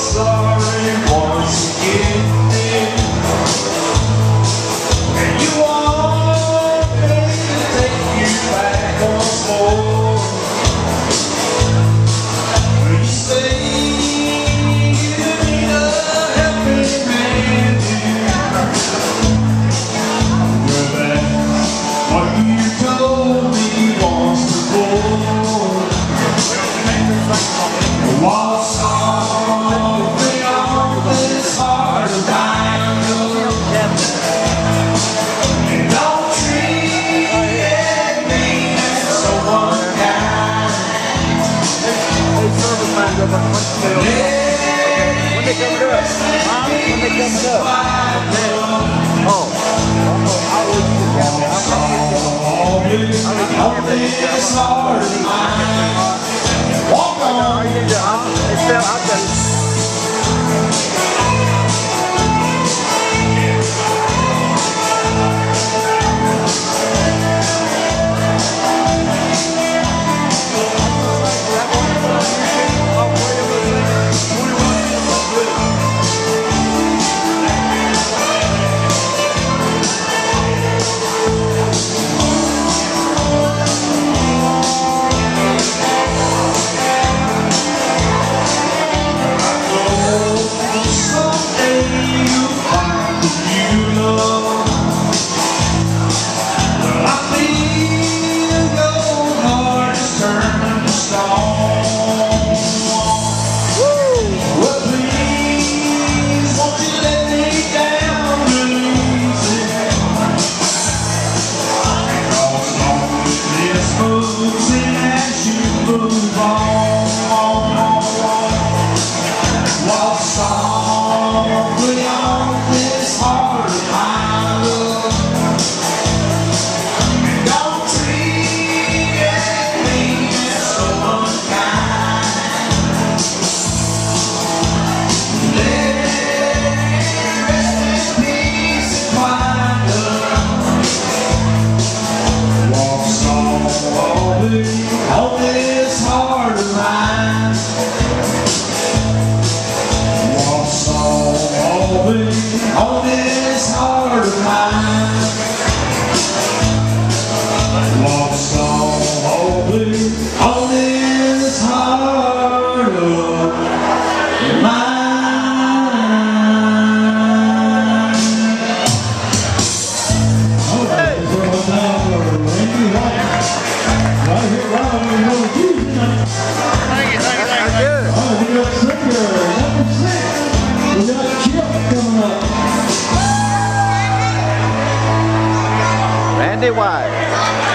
so once they okay. When they up? Huh? When they up? Oh. Oh, I will use the camera. To use the camera. Walk on. Are you the, uh, it's still out there. On this hard line. Walk softly on this. Friday